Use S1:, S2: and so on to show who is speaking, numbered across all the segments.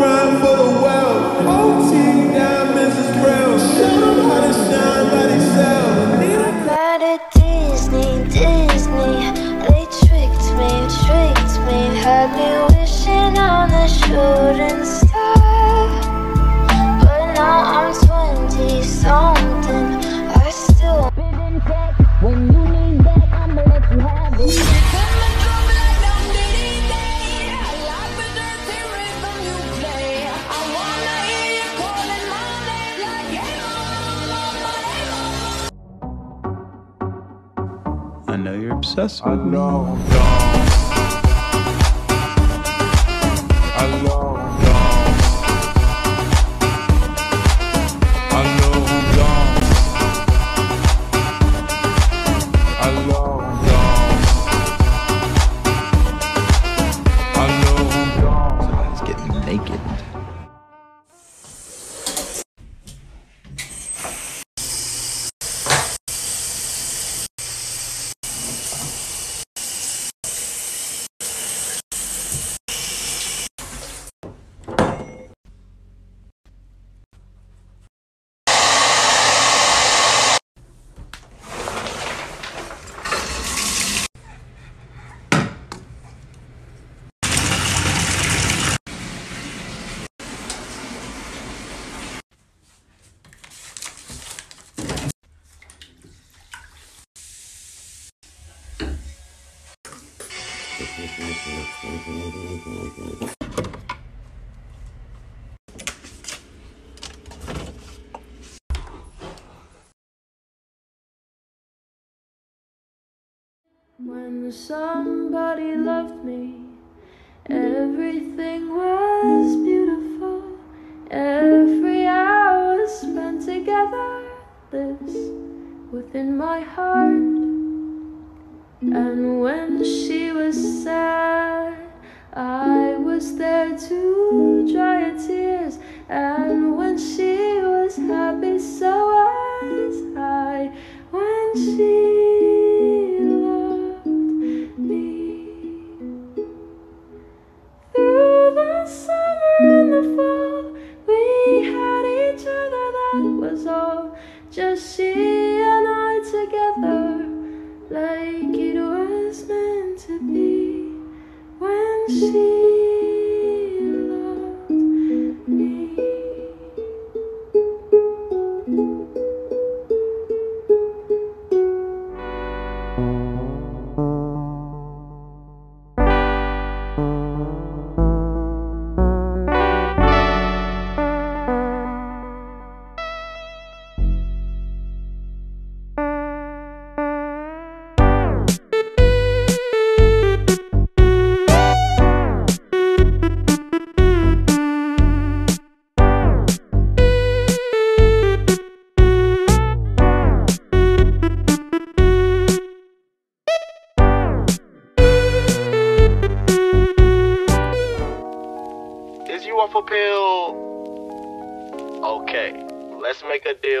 S1: ran for the obsessed with me.
S2: When somebody loved me, everything was beautiful. Every hour spent together lives within my heart. And when she was sad, I was there to dry
S3: a tears.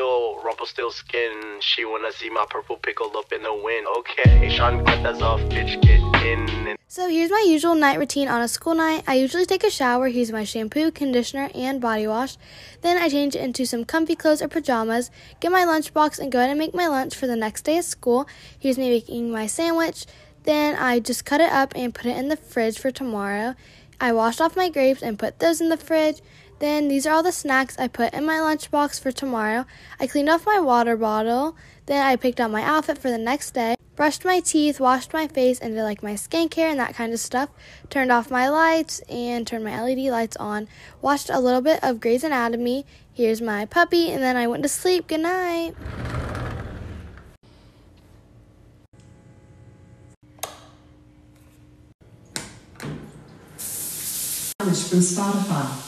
S3: Deal. Rumpelstiltskin. She wanna see my purple pickle up in the wind. Okay. Sean, off, bitch. Get in.
S4: So here's my usual night routine on a school night. I usually take a shower, use my shampoo, conditioner, and body wash. Then I change into some comfy clothes or pajamas, get my lunchbox, and go ahead and make my lunch for the next day of school. Here's me making my sandwich. Then I just cut it up and put it in the fridge for tomorrow. I washed off my grapes and put those in the fridge. Then these are all the snacks I put in my lunchbox for tomorrow. I cleaned off my water bottle. Then I picked out my outfit for the next day. Brushed my teeth, washed my face, and did like my skincare and that kind of stuff. Turned off my lights and turned my LED lights on. Watched a little bit of Grey's Anatomy. Here's my puppy, and then I went to sleep. Good night.
S5: From Spotify.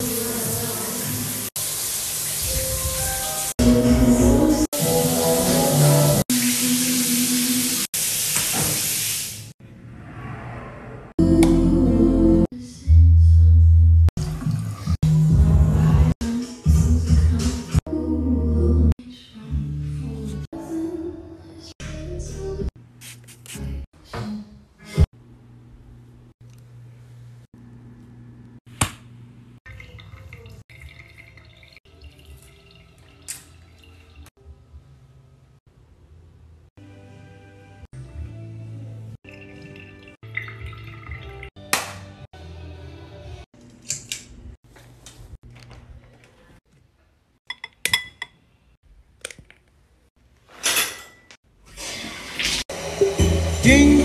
S6: quem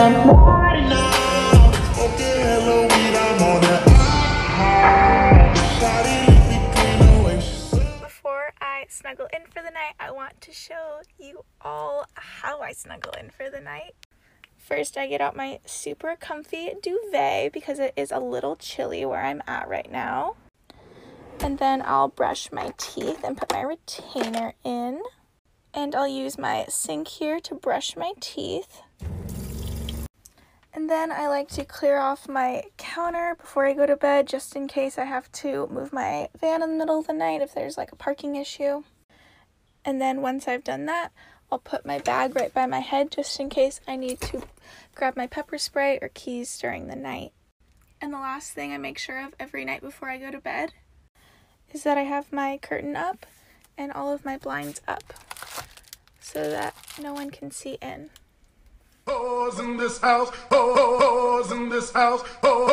S7: Before I snuggle in for the night, I want to show you all how I snuggle in for the night. First, I get out my super comfy duvet because it is a little chilly where I'm at right now. And then I'll brush my teeth and put my retainer in. And I'll use my sink here to brush my teeth. And then I like to clear off my counter before I go to bed just in case I have to move my van in the middle of the night if there's like a parking issue. And then once I've done that, I'll put my bag right by my head just in case I need to grab my pepper spray or keys during the night. And the last thing I make sure of every night before I go to bed is that I have my curtain up and all of my blinds up so that no one can see in.
S8: Hoes in this house, ho- ho- hoes in this house, ho-